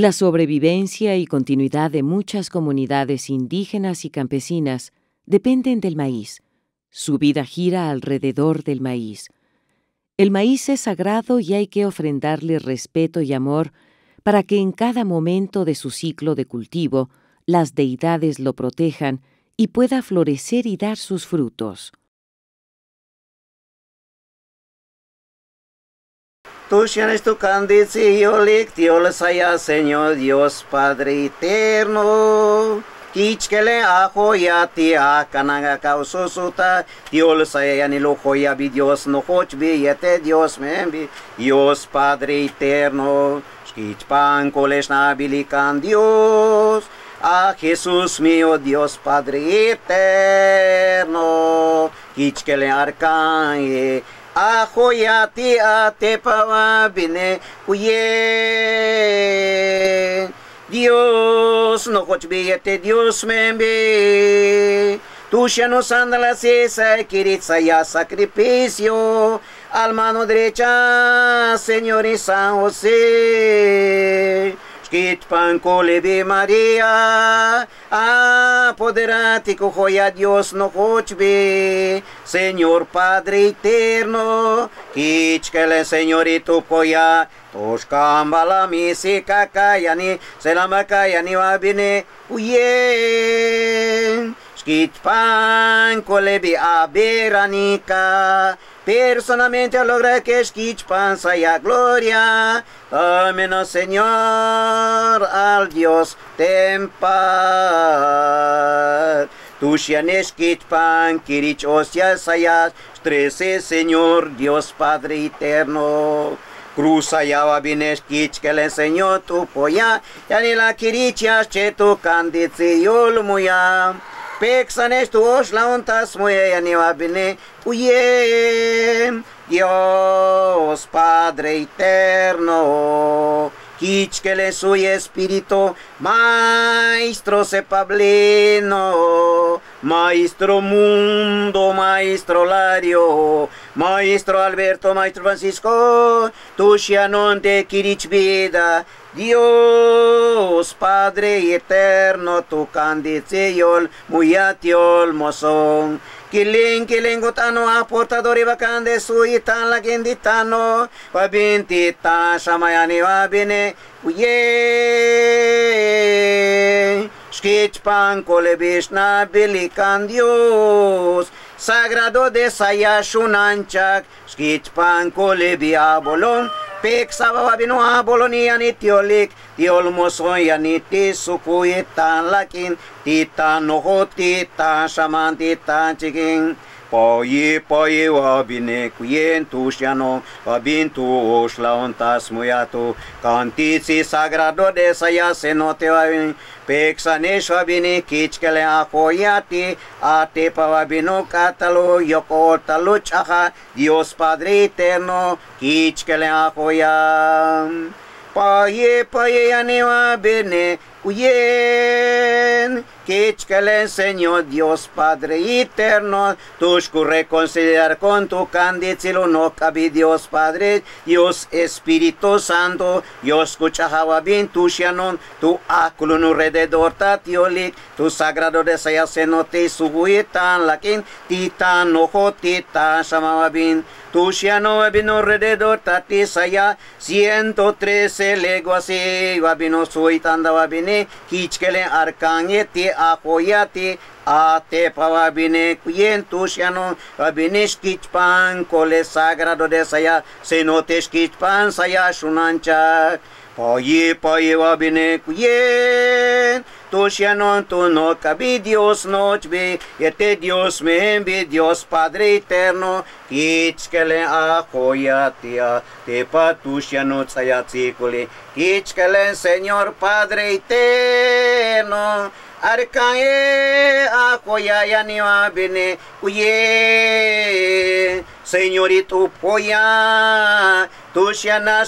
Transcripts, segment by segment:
La sobrevivencia y continuidad de muchas comunidades indígenas y campesinas dependen del maíz. Su vida gira alrededor del maíz. El maíz es sagrado y hay que ofrendarle respeto y amor para que en cada momento de su ciclo de cultivo las deidades lo protejan y pueda florecer y dar sus frutos. Tú tienes tu candicio lictio saya, Señor Dios Padre eterno. Kichkele ajo ya ti a kananga caususuta. Dios saya ni lo joya bi Dios no hoch bi yete Dios membi. Dios Padre eterno. Skich pan koleshna bilikan Dios. A Jesús mío, Dios Padre eterno. Kichkele arcanje. Ahoyati ate bine kuye. Dios no cochbillete Dios membe. Tu ya anda la cesa, quiritza ya sacrificio. Al mano derecha, Señor y San José. Ixpancole de María, apoderate joya Dios no cochbe, Señor Padre eterno, Ixcale Señorito coya, Toshkambala misi kakayani, selamakayani wabine, uye. Skitpan kolebi aberanika, aberanica, personalmente logra que Skitchpan sea gloria. Amén, Señor, al Dios ten paz. Tu Skitchpan, Kirich Ostia Sayas, trece Señor, Dios Padre eterno. Cruza ya va bineskich que le enseñó tu polla, ya ni la kirichas che tu candice yol peksanestu shlauntas mueyani wabine uyem Dios Padre Eterno Quichquele suy espírito, maestro sepableno, maestro mundo, maestro Lario, maestro Alberto, maestro Francisco, tu non te quirich vida, Dios, Padre eterno, tu candiciol, muyatiol, mozón. Kilin kilin gutano aportadori bakande suitan la kenditano babintita shamayani babine uye Skitchpan kolebishna bilikan Dios. Sagrado de Sayashunanchak Skitchpan kolebiabolon Peksa vabinoa bolonia ni niin tiolik, tiol mosoja ni tisukuitaan lakin, tiitaan noho, tiitaan saman, tiitaan chikin. Poi poi obine cuientus llano abintu oslaontas muiatu cantici sagrado de saya se note abin pexanesh abine kichkele acoiati ate pavabino catalo yocotalu chaja Dios Padre eterno kichkele acoiam Paye paye aneva bene cuyen que el Señor Dios Padre eterno, tuscu reconciliar con tu candicilo no cabe Dios Padre, Dios Espíritu Santo, Dios escuchaba bien tu shanon, tu áculo no rededor tatiolik, tu sagrado desea te subuitan lakin, titan ojo titan shamaba bien, tu shiano vino rededor tati saya, 113 leguas y vabino suitanda vabine, kichkele acoyati a te pavabine cuientu sianu abines kichpan cole sagrado de saya cenotes kichpan saya sunancha Oye, poye, wabine, kuyen, tu shanon, tu no cabi Dios nochbe, yete Dios me envi, Dios Padre eterno, kichkele a joyatia, te pa tu shanon tsayatzikule, kichkele Señor Padre eterno, Arcae akoya ni bine Uye. Señorito poya Tushana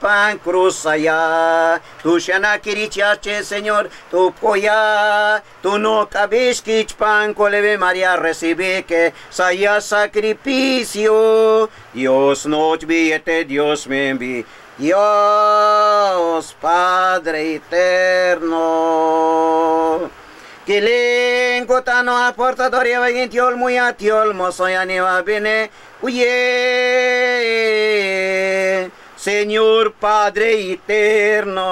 pan cruzaya, Tushana kirichache, Señor, tu poya, tu no cabes pan coleve María recibe que saya sacrificio, Dios no te Dios me envíe. Dios Padre eterno. Kiling kutano aportador ya bagin tiol muya tiol mosoyani wa bene uye Señor Padre eterno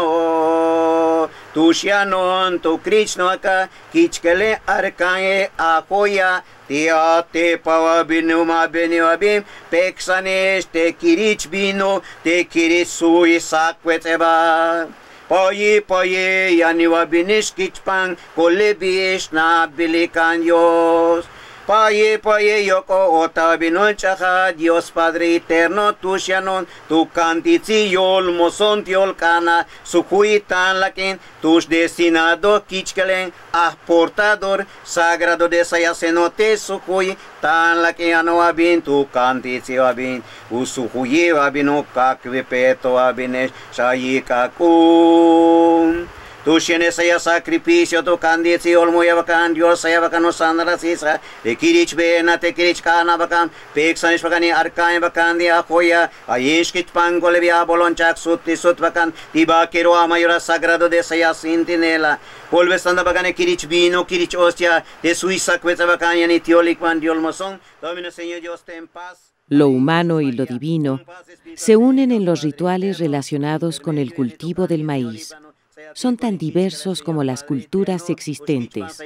तुष्यनोन तो कृष्णक किचकले अर्काए आकोया ते पव बिनुमा बिनुअबिम पेक्षनेश ते किरिच बिनु ते किरिच सुई साक्वेतेबा पये पये यानिवा बिनिश किचपांग कोले बिएश ना बिलिकान योस Paye, paye, yoko, otabinol, chaja, Dios Padre Eterno, tu shanon, tu cantici, yol, moson, tiol, cana, sujuitan, laquin, tus destinado, kichkelen, aportador, sagrado de sayasenote, sukui, tan laquin, ano, abin, tu cantici, abin, usujuye, abin, o kakvipeto, abin, shayikakum. Tu shene saya sacrificio tu kanditsi olmo yavakan Dios saya vakan osandra sisa de kirich be na te kirich kana vakan pek sanish vakani arkain vakan dia koya ayesh kit pangole via amayura sagrado de saya sintinela Polve standa vakane kirich vino kirich ostia de suisa kweta vakan yani tiolik van diolmoson Domino Señor Dios ten paz. Lo humano y lo divino se unen en los rituales relacionados con el cultivo del maíz son tan diversos como las culturas existentes.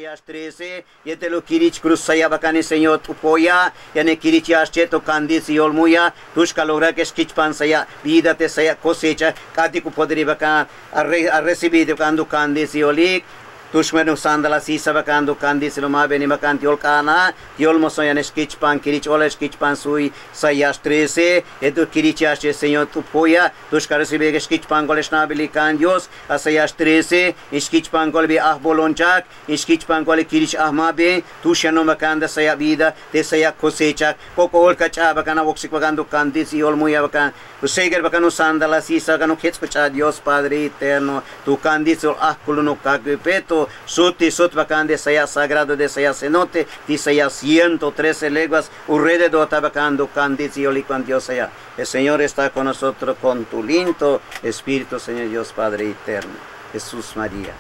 Düşmenin sandala sisaba kandu kandi siloma benima kanti olkana tiol moso yanes kichpan kirich oles kichpan sui sayash trese edu kirich yashe senyo tupoya düşkarısı bege şkichpan goles nabili kandios asayash trese işkichpan gol bi ah bolonchak işkichpan gol kirich ahmabe tuşyano makanda saya vida te saya kosechak koko olka çaba kana voksik bakandu kandi si olmuya bakan Useger bakanu sandala sisa kanu kets kucha Dios Padre eterno tu kandi sol ah kulunu kakpeto suti sutvakande saya sagrado de saya cenote, di saya 113 leguas, urrede do tabacando candicio Dios saya. El Señor está con nosotros con tu lindo Espíritu, Señor Dios Padre eterno. Jesús María.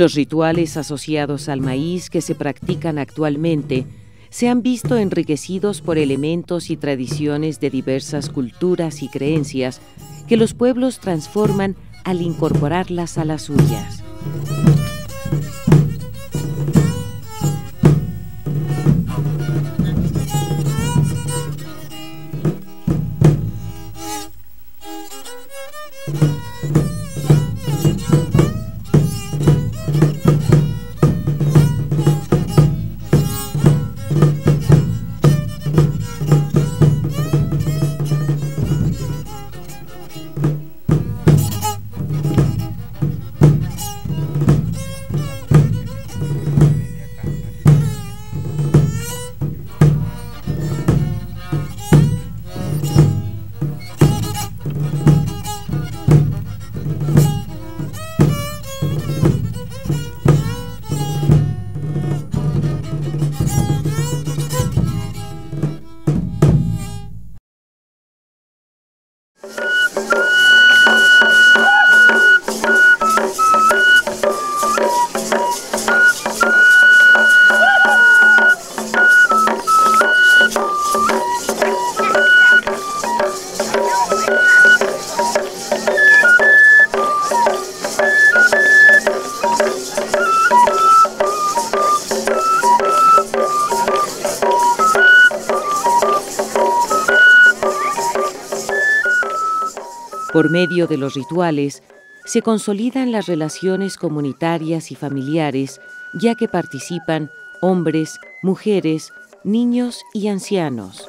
Los rituales asociados al maíz que se practican actualmente se han visto enriquecidos por elementos y tradiciones de diversas culturas y creencias que los pueblos transforman al incorporarlas a las suyas. Medio de los rituales, se consolidan las relaciones comunitarias y familiares, ya que participan hombres, mujeres, niños y ancianos.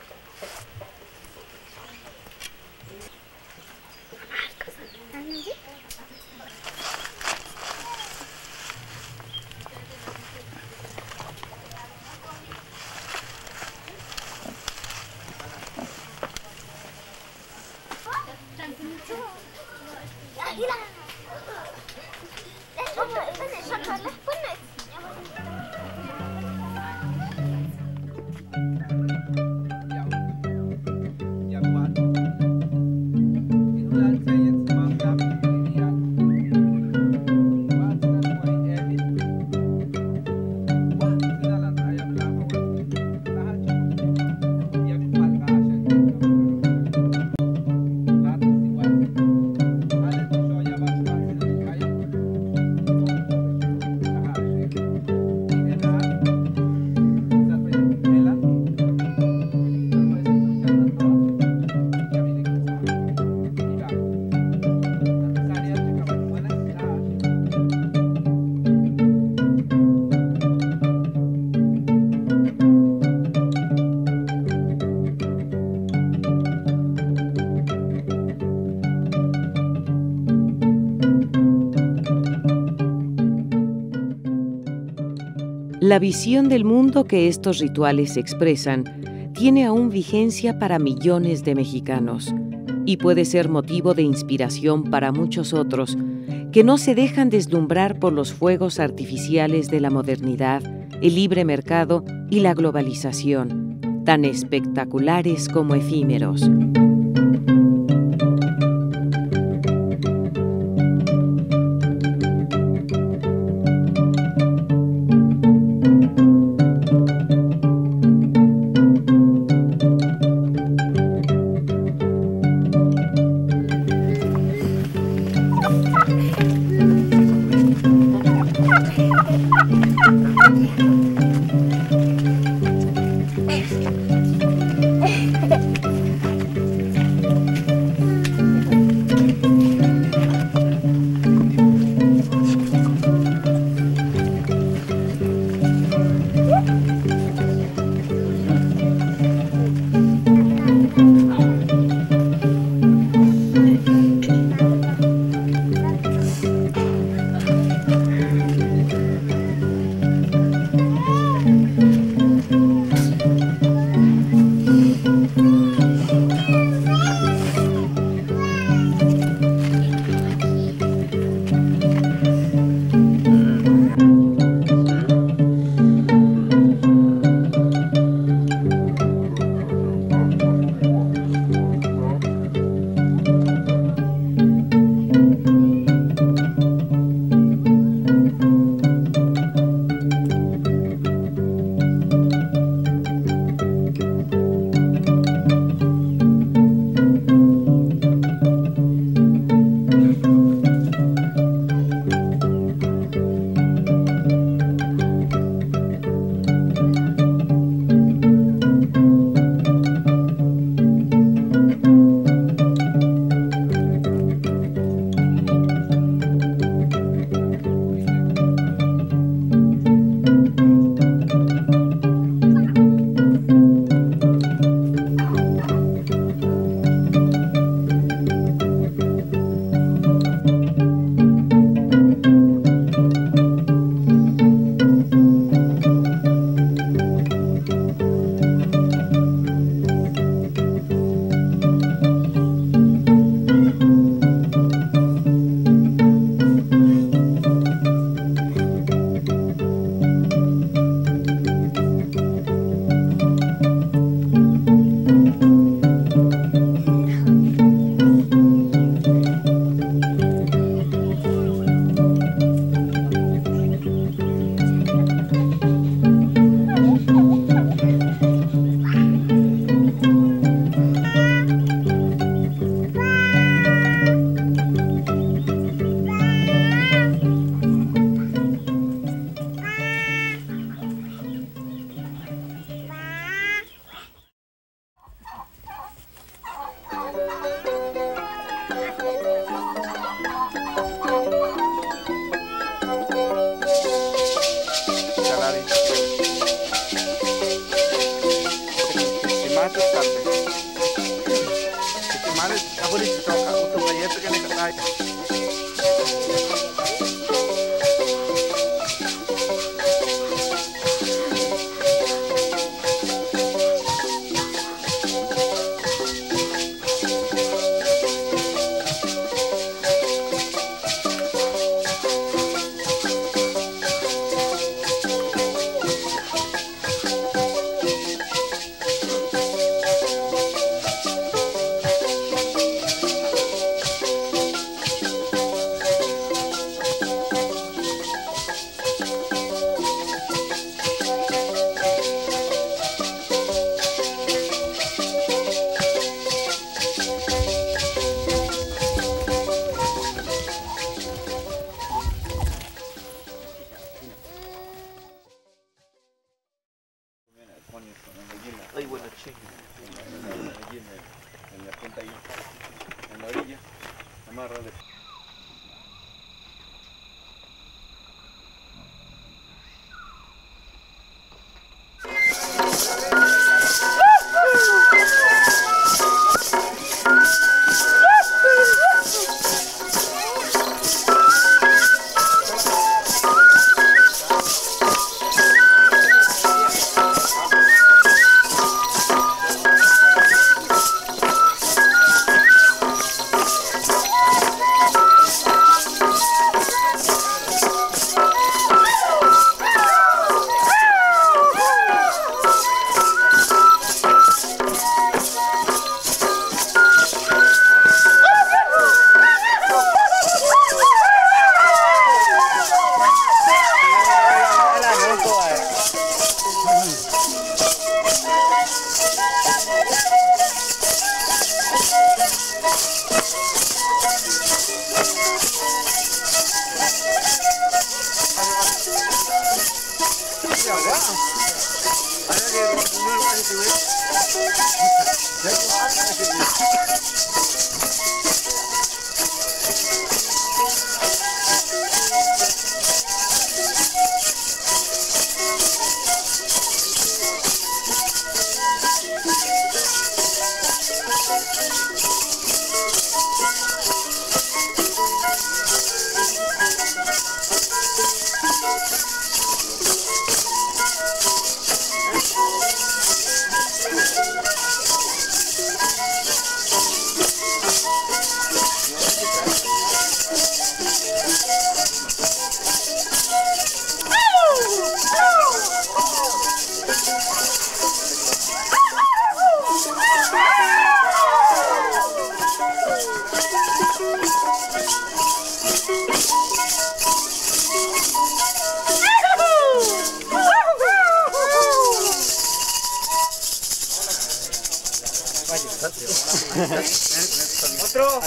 La visión del mundo que estos rituales expresan tiene aún vigencia para millones de mexicanos y puede ser motivo de inspiración para muchos otros que no se dejan deslumbrar por los fuegos artificiales de la modernidad, el libre mercado y la globalización, tan espectaculares como efímeros. Ay, wala siya. en la punta ahí, en la orilla, amárrale. Otro.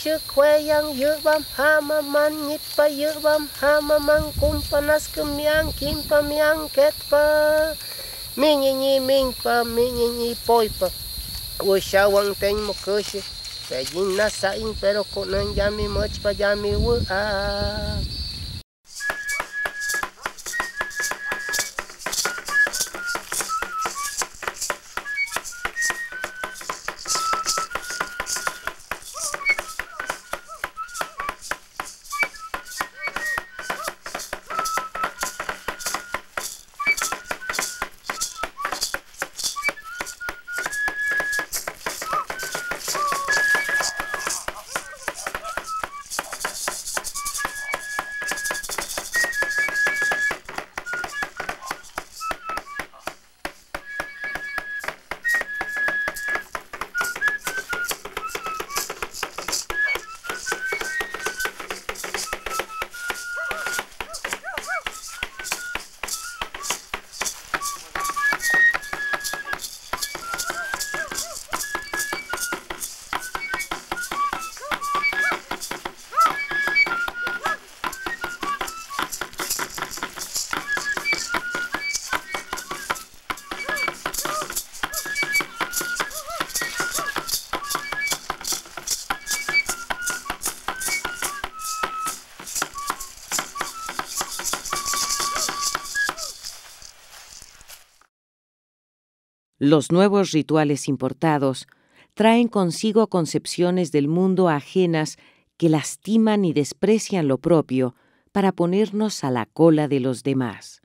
sức khỏe yang yu bam ha ma man nhịp pa yu bam ha ma man kum pa nas kum yang kim pa yang ket pa. Mi nhi nhi, min pa, mi nhi nhi, poi pa. Ui, sao wang ten mo cơ shi pe yin na sa in pero ko nan jami mo pa jami wu a Los nuevos rituales importados traen consigo concepciones del mundo ajenas que lastiman y desprecian lo propio para ponernos a la cola de los demás.